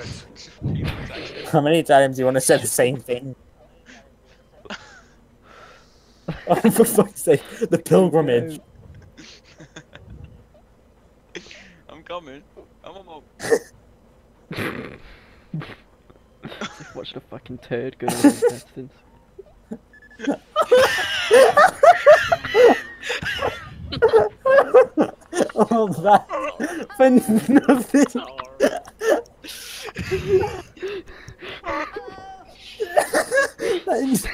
actually. How many times do you want to say the same thing? oh, for fuck's sake, the pilgrimage. I'm coming. I'm on my. Just watched a fucking turd go down the intestines. All oh, that for nothing. That is-